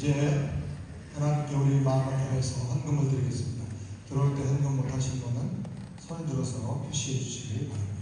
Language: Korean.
이제 하나님께 우리 마음을 향해서 헌금을 드리겠습니다. 들어올 때 헌금 못하신 분은 손 들어서 표시해 주시기 바랍니다.